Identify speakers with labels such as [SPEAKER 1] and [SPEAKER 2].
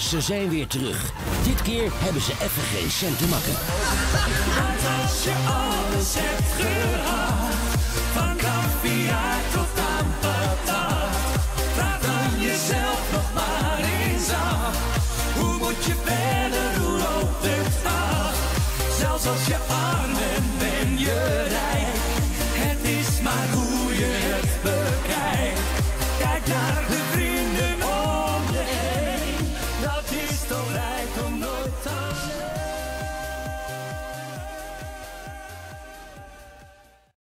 [SPEAKER 1] Ze zijn weer terug. Dit keer hebben ze even geen cent te makken.
[SPEAKER 2] Want als je alles hebt gehad, van Campia tot aan patat, praat dan jezelf nog maar eens af. Hoe moet je verder, hoe loopt het af? Zelfs als je arm bent, ben je rijk. Het is maar hoe je het bekijkt. like I'm oh